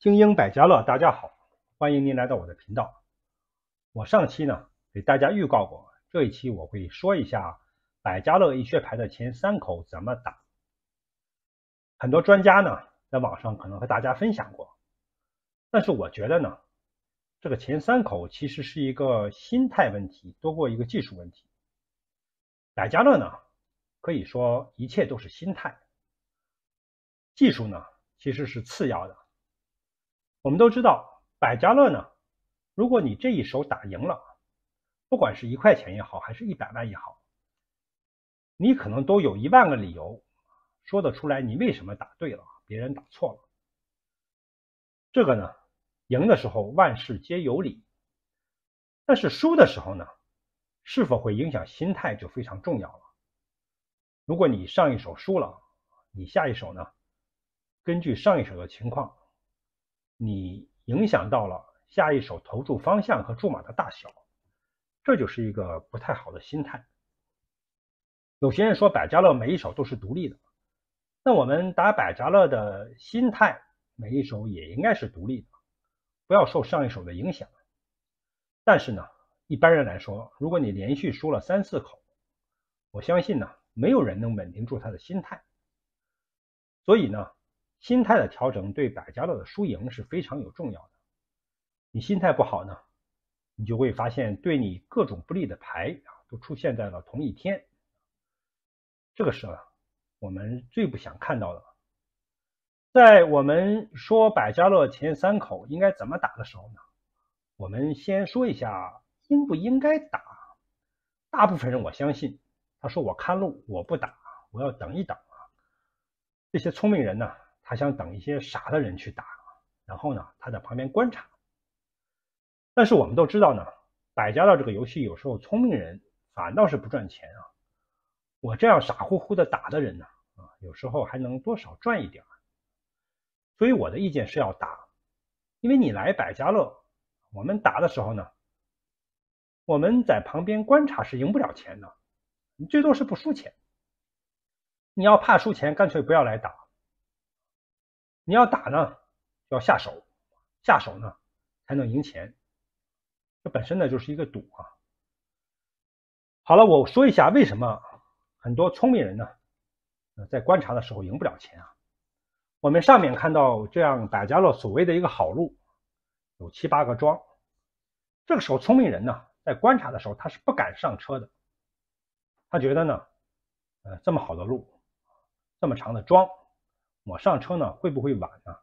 精英百家乐，大家好，欢迎您来到我的频道。我上期呢给大家预告过，这一期我会说一下百家乐一血牌的前三口怎么打。很多专家呢在网上可能和大家分享过，但是我觉得呢，这个前三口其实是一个心态问题多过一个技术问题。百家乐呢可以说一切都是心态，技术呢其实是次要的。我们都知道，百家乐呢，如果你这一手打赢了，不管是一块钱也好，还是一百万也好，你可能都有一万个理由说得出来，你为什么打对了，别人打错了。这个呢，赢的时候万事皆有理，但是输的时候呢，是否会影响心态就非常重要了。如果你上一手输了，你下一手呢，根据上一手的情况。你影响到了下一手投注方向和注码的大小，这就是一个不太好的心态。有些人说百家乐每一手都是独立的，那我们打百家乐的心态每一手也应该是独立的，不要受上一手的影响。但是呢，一般人来说，如果你连续输了三四口，我相信呢，没有人能稳定住他的心态。所以呢。心态的调整对百家乐的输赢是非常有重要的。你心态不好呢，你就会发现对你各种不利的牌啊都出现在了同一天。这个是我们最不想看到的。在我们说百家乐前三口应该怎么打的时候呢，我们先说一下应不应该打。大部分人我相信，他说我看路，我不打，我要等一等啊。这些聪明人呢？他想等一些傻的人去打，然后呢，他在旁边观察。但是我们都知道呢，百家乐这个游戏有时候聪明人反倒是不赚钱啊。我这样傻乎乎的打的人呢，啊，有时候还能多少赚一点。所以我的意见是要打，因为你来百家乐，我们打的时候呢，我们在旁边观察是赢不了钱的，你最多是不输钱。你要怕输钱，干脆不要来打。你要打呢，就要下手，下手呢才能赢钱。这本身呢就是一个赌啊。好了，我说一下为什么很多聪明人呢，在观察的时候赢不了钱啊。我们上面看到这样百家乐所谓的一个好路，有七八个庄。这个时候聪明人呢，在观察的时候他是不敢上车的，他觉得呢，呃，这么好的路，这么长的庄。我上车呢，会不会晚呢？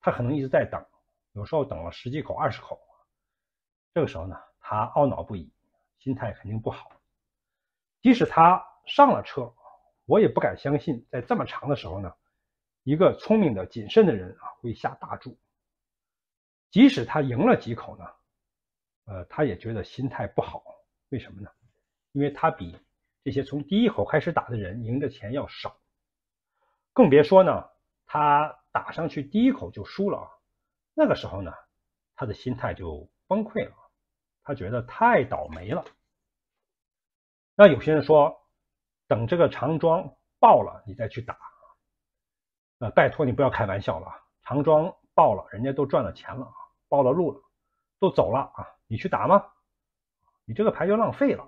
他可能一直在等，有时候等了十几口、二十口，这个时候呢，他懊恼不已，心态肯定不好。即使他上了车，我也不敢相信，在这么长的时候呢，一个聪明的、谨慎的人啊，会下大注。即使他赢了几口呢，呃，他也觉得心态不好。为什么呢？因为他比这些从第一口开始打的人赢的钱要少。更别说呢，他打上去第一口就输了啊，那个时候呢，他的心态就崩溃了，他觉得太倒霉了。那有些人说，等这个长庄爆了你再去打，呃，拜托你不要开玩笑了啊，长庄爆了，人家都赚了钱了啊，爆了路了，都走了啊，你去打吗？你这个牌就浪费了。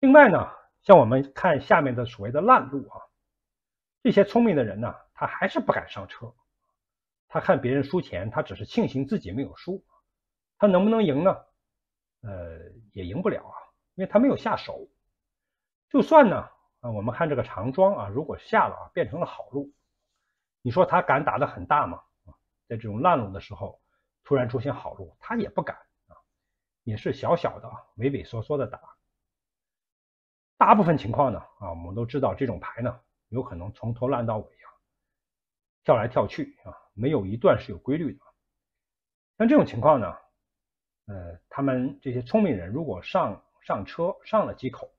另外呢，像我们看下面的所谓的烂路啊。这些聪明的人呢，他还是不敢上车。他看别人输钱，他只是庆幸自己没有输。他能不能赢呢？呃，也赢不了啊，因为他没有下手。就算呢，啊，我们看这个长庄啊，如果下了啊，变成了好路，你说他敢打的很大吗？在这种烂路的时候，突然出现好路，他也不敢啊，也是小小的啊畏畏缩缩的打。大部分情况呢，啊，我们都知道这种牌呢。有可能从头烂到尾啊，跳来跳去啊，没有一段是有规律的。像这种情况呢，呃，他们这些聪明人如果上上车上了几口，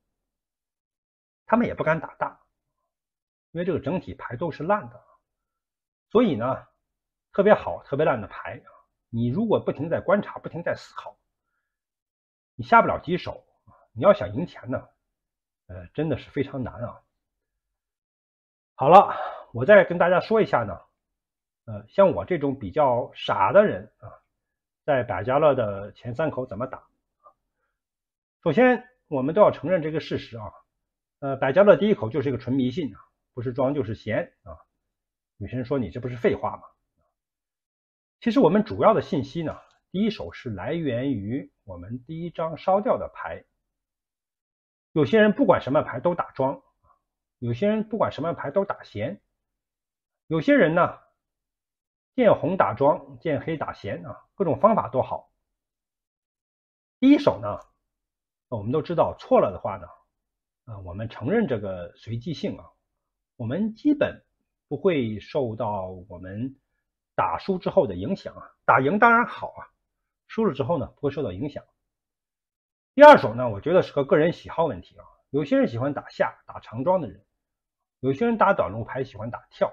他们也不敢打大，因为这个整体牌都是烂的。所以呢，特别好、特别烂的牌啊，你如果不停在观察、不停在思考，你下不了几手你要想赢钱呢，呃，真的是非常难啊。好了，我再跟大家说一下呢，呃，像我这种比较傻的人啊，在百家乐的前三口怎么打？首先，我们都要承认这个事实啊，呃，百家乐第一口就是一个纯迷信啊，不是庄就是闲啊。女生说你这不是废话吗？其实我们主要的信息呢，第一手是来源于我们第一张烧掉的牌。有些人不管什么牌都打庄，有些人不管什么牌都打闲，有些人呢见红打庄，见黑打闲啊，各种方法都好。第一手呢，我们都知道错了的话呢，啊，我们承认这个随机性啊，我们基本不会受到我们打输之后的影响啊，打赢当然好啊，输了之后呢不会受到影响。第二手呢，我觉得是个个人喜好问题啊。有些人喜欢打下打长庄的人，有些人打短路牌喜欢打跳，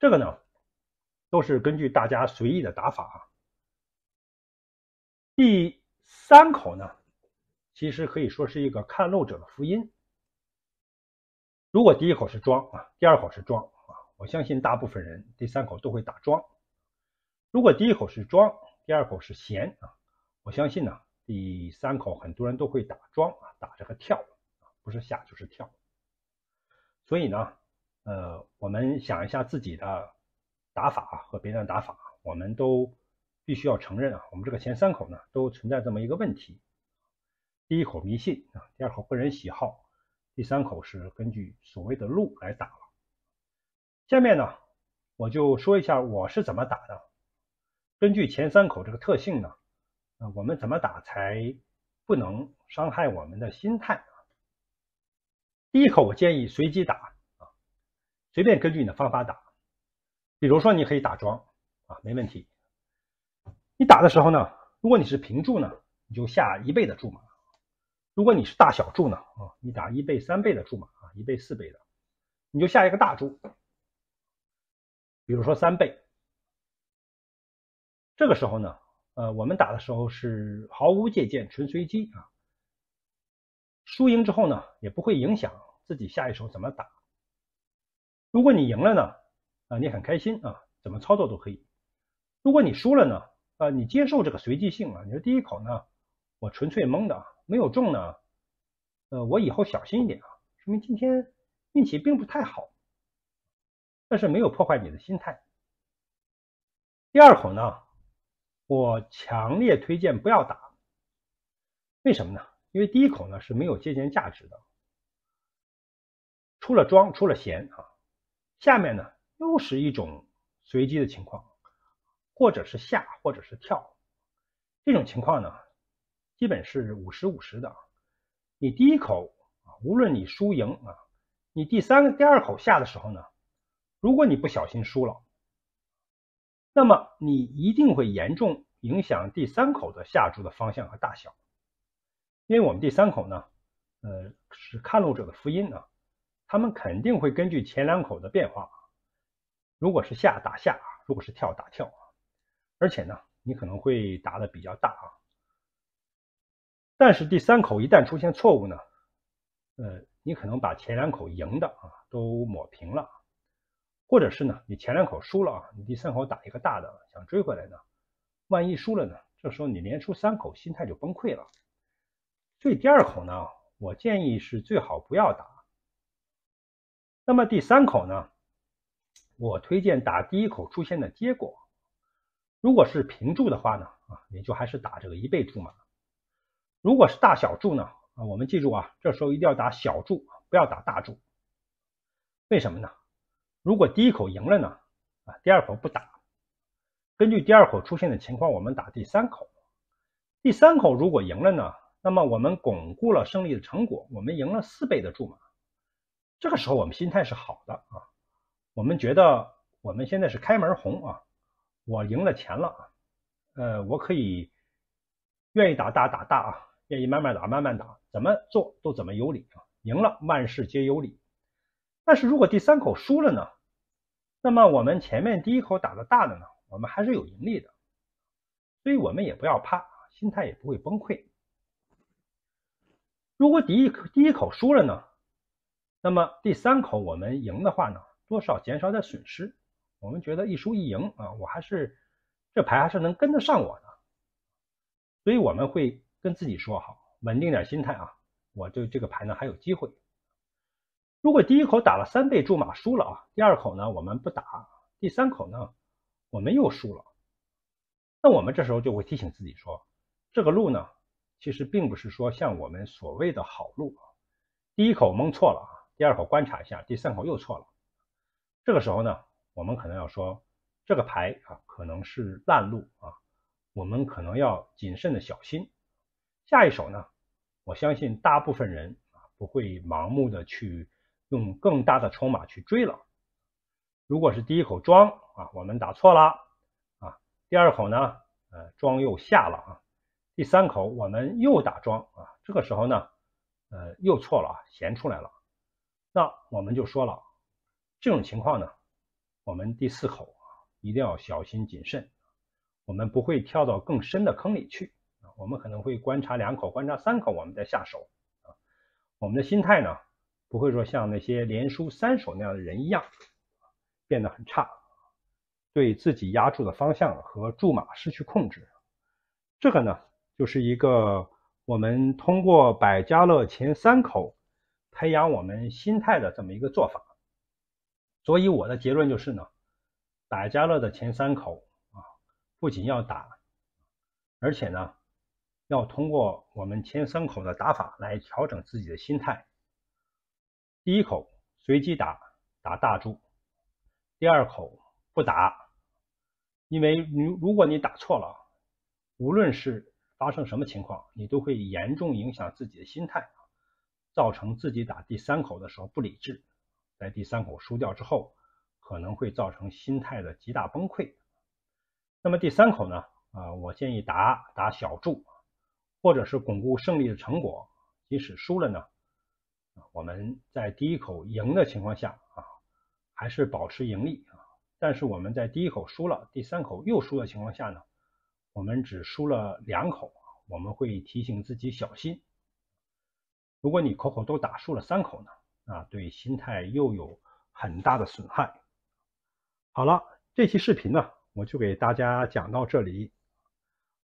这个呢都是根据大家随意的打法啊。第三口呢，其实可以说是一个看漏者的福音。如果第一口是庄啊，第二口是庄啊，我相信大部分人第三口都会打庄。如果第一口是庄，第二口是闲啊，我相信呢。第三口很多人都会打庄啊，打这个跳啊，不是下就是跳。所以呢，呃，我们想一下自己的打法和别人的打法，我们都必须要承认啊，我们这个前三口呢都存在这么一个问题：第一口迷信啊，第二口个人喜好，第三口是根据所谓的路来打了。下面呢，我就说一下我是怎么打的。根据前三口这个特性呢。啊，我们怎么打才不能伤害我们的心态啊？第一口我建议随机打啊，随便根据你的方法打。比如说你可以打庄啊，没问题。你打的时候呢，如果你是平注呢，你就下一倍的注码；如果你是大小注呢，啊，你打一倍、三倍的注码啊，一倍、四倍的，你就下一个大注。比如说三倍，这个时候呢。呃，我们打的时候是毫无借鉴，纯随机啊。输赢之后呢，也不会影响自己下一手怎么打。如果你赢了呢，啊，你很开心啊，怎么操作都可以。如果你输了呢，啊，你接受这个随机性啊。你说第一口呢，我纯粹蒙的，没有中呢，呃，我以后小心一点啊，说明今天运气并不太好，但是没有破坏你的心态。第二口呢？我强烈推荐不要打，为什么呢？因为第一口呢是没有借鉴价值的，出了庄出了闲啊，下面呢又是一种随机的情况，或者是下或者是跳，这种情况呢基本是五十五十的。你第一口啊，无论你输赢啊，你第三个第二口下的时候呢，如果你不小心输了。那么你一定会严重影响第三口的下注的方向和大小，因为我们第三口呢，呃，是看路者的福音啊，他们肯定会根据前两口的变化，如果是下打下，如果是跳打跳，而且呢，你可能会打的比较大啊，但是第三口一旦出现错误呢，呃，你可能把前两口赢的啊都抹平了。或者是呢，你前两口输了啊，你第三口打一个大的，想追回来呢，万一输了呢，这时候你连输三口，心态就崩溃了。所以第二口呢，我建议是最好不要打。那么第三口呢，我推荐打第一口出现的结果。如果是平注的话呢，啊，也就还是打这个一倍注码。如果是大小注呢，啊，我们记住啊，这时候一定要打小注，不要打大注。为什么呢？如果第一口赢了呢，啊，第二口不打。根据第二口出现的情况，我们打第三口。第三口如果赢了呢，那么我们巩固了胜利的成果，我们赢了四倍的注码。这个时候我们心态是好的啊，我们觉得我们现在是开门红啊，我赢了钱了，呃，我可以愿意打大打大啊，愿意慢慢打慢慢打，怎么做都怎么有理啊，赢了万事皆有理。但是如果第三口输了呢？那么我们前面第一口打的大的呢，我们还是有盈利的，所以我们也不要怕，心态也不会崩溃。如果第一第一口输了呢，那么第三口我们赢的话呢，多少减少点损失，我们觉得一输一赢啊，我还是这牌还是能跟得上我的，所以我们会跟自己说好，稳定点心态啊，我对这个牌呢还有机会。如果第一口打了三倍注码输了啊，第二口呢我们不打，第三口呢我们又输了，那我们这时候就会提醒自己说，这个路呢其实并不是说像我们所谓的好路啊，第一口蒙错了啊，第二口观察一下，第三口又错了，这个时候呢我们可能要说这个牌啊可能是烂路啊，我们可能要谨慎的小心。下一手呢，我相信大部分人啊不会盲目的去。用更大的筹码去追了。如果是第一口庄啊，我们打错了啊。第二口呢，呃，庄又下了啊。第三口我们又打庄啊，这个时候呢，呃，又错了啊，闲出来了。那我们就说了，这种情况呢，我们第四口啊，一定要小心谨慎。我们不会跳到更深的坑里去啊，我们可能会观察两口，观察三口，我们再下手啊。我们的心态呢？不会说像那些连输三手那样的人一样变得很差，对自己压住的方向和注码失去控制。这个呢，就是一个我们通过百家乐前三口培养我们心态的这么一个做法。所以我的结论就是呢，百家乐的前三口啊，不仅要打，而且呢，要通过我们前三口的打法来调整自己的心态。第一口随机打打大注，第二口不打，因为你如果你打错了，无论是发生什么情况，你都会严重影响自己的心态，造成自己打第三口的时候不理智，在第三口输掉之后，可能会造成心态的极大崩溃。那么第三口呢？啊，我建议打打小注，或者是巩固胜利的成果，即使输了呢？我们在第一口赢的情况下啊，还是保持盈利啊。但是我们在第一口输了，第三口又输的情况下呢，我们只输了两口，我们会提醒自己小心。如果你口口都打输了三口呢，啊，对心态又有很大的损害。好了，这期视频呢，我就给大家讲到这里。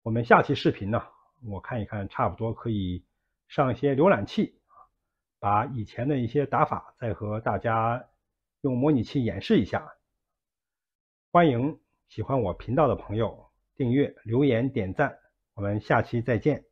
我们下期视频呢，我看一看，差不多可以上一些浏览器。把以前的一些打法再和大家用模拟器演示一下。欢迎喜欢我频道的朋友订阅、留言、点赞。我们下期再见。